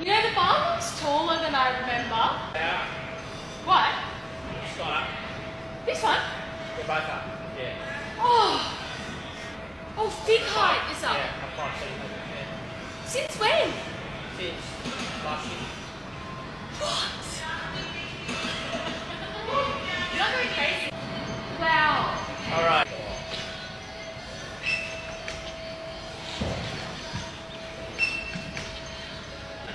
You know, the barn taller than I remember. Yeah. What? Gone up. This one? They're both up. Yeah. Oh. Oh, big height is up. Yeah, five centimetres. Yeah. Since when? Since last year.